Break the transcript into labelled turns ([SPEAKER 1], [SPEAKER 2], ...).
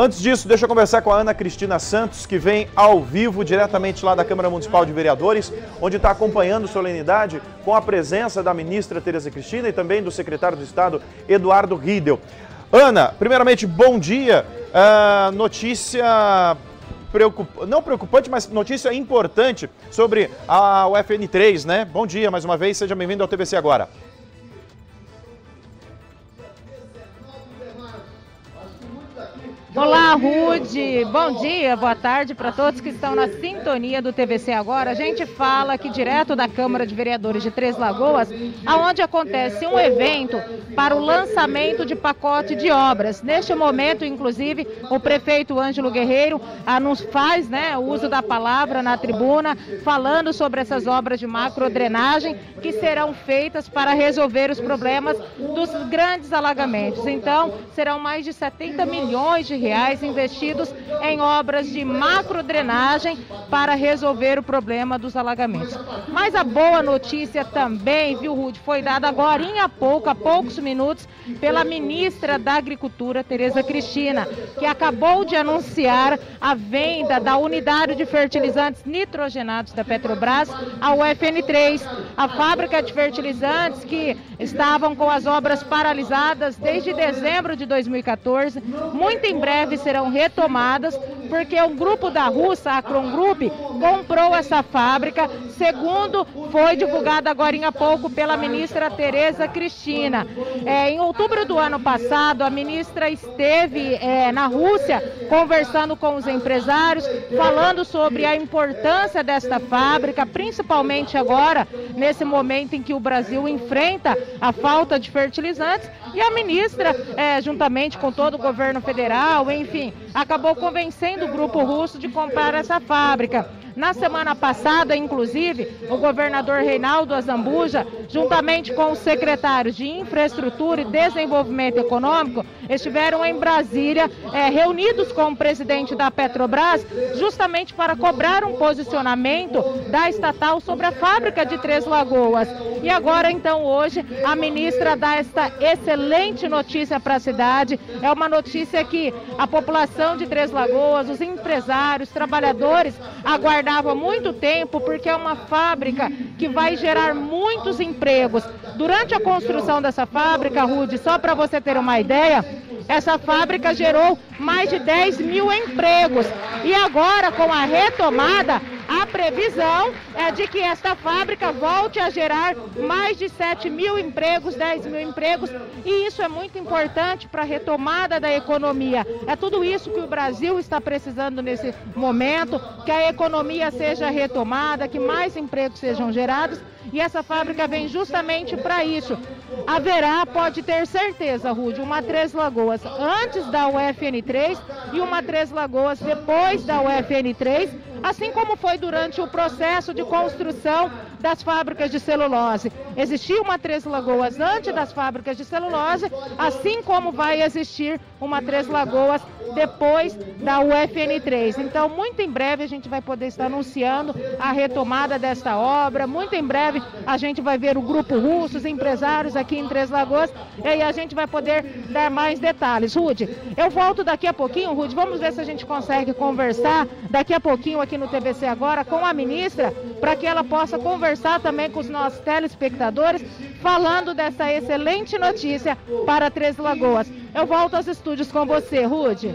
[SPEAKER 1] Antes disso, deixa eu conversar com a Ana Cristina Santos, que vem ao vivo, diretamente lá da Câmara Municipal de Vereadores, onde está acompanhando solenidade com a presença da ministra Tereza Cristina e também do secretário do Estado, Eduardo Riedel. Ana, primeiramente, bom dia. Uh, notícia preocup... não preocupante, mas notícia importante sobre a UFN3, né? Bom dia mais uma vez, seja bem-vindo ao TVC agora.
[SPEAKER 2] Rude. Bom dia, boa tarde para todos que estão na sintonia do TVC agora. A gente fala aqui direto da Câmara de Vereadores de Três Lagoas, aonde acontece um evento para o lançamento de pacote de obras. Neste momento, inclusive, o prefeito Ângelo Guerreiro nos faz né, o uso da palavra na tribuna, falando sobre essas obras de macrodrenagem que serão feitas para resolver os problemas dos grandes alagamentos. Então, serão mais de 70 milhões de reais investidos em obras de macrodrenagem para resolver o problema dos alagamentos. Mas a boa notícia também, viu, Rude, foi dada agora há pouco, há poucos minutos, pela ministra da Agricultura, Tereza Cristina, que acabou de anunciar a venda da unidade de fertilizantes nitrogenados da Petrobras ao FN3, a fábrica de fertilizantes que estavam com as obras paralisadas desde dezembro de 2014, muito em breve serão retomadas, segundos porque um grupo da Rússia, a Acron Group, comprou essa fábrica, segundo foi divulgado agora há pouco pela ministra Tereza Cristina. É, em outubro do ano passado, a ministra esteve é, na Rússia conversando com os empresários, falando sobre a importância desta fábrica, principalmente agora, nesse momento em que o Brasil enfrenta a falta de fertilizantes, e a ministra, é, juntamente com todo o governo federal, enfim, acabou convencendo o grupo russo de comprar essa fábrica. Na semana passada, inclusive, o governador Reinaldo Azambuja, juntamente com os secretários de Infraestrutura e Desenvolvimento Econômico, estiveram em Brasília, é, reunidos com o presidente da Petrobras, justamente para cobrar um posicionamento da estatal sobre a fábrica de Três Lagoas. E agora, então, hoje, a ministra dá esta excelente notícia para a cidade. É uma notícia que a população de Três Lagoas, os empresários, trabalhadores aguardavam há muito tempo, porque é uma fábrica que vai gerar muitos empregos. Durante a construção dessa fábrica, Rude, só para você ter uma ideia, essa fábrica gerou mais de 10 mil empregos. E agora, com a retomada, previsão é de que esta fábrica volte a gerar mais de 7 mil empregos, 10 mil empregos, e isso é muito importante para a retomada da economia. É tudo isso que o Brasil está precisando nesse momento, que a economia seja retomada, que mais empregos sejam gerados, e essa fábrica vem justamente para isso. Haverá, pode ter certeza, Rude, uma Três Lagoas antes da UFN3 e uma Três Lagoas depois da UFN3, assim como foi durante o processo de construção das fábricas de celulose. Existia uma Três Lagoas antes das fábricas de celulose, assim como vai existir uma Três Lagoas depois da UFN3. Então, muito em breve a gente vai poder estar anunciando a retomada desta obra. Muito em breve a gente vai ver o grupo russo, os empresários aqui em Três Lagoas, e aí a gente vai poder dar mais detalhes. Rude, eu volto daqui a pouquinho, Rude, vamos ver se a gente consegue conversar daqui a pouquinho aqui no TVC agora com a ministra, para que ela possa conversar também com os nossos telespectadores, falando dessa excelente notícia para Três Lagoas. Eu volto aos estúdios com você, Rude.